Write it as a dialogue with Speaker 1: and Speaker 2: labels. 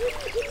Speaker 1: Woo-hoo-hoo!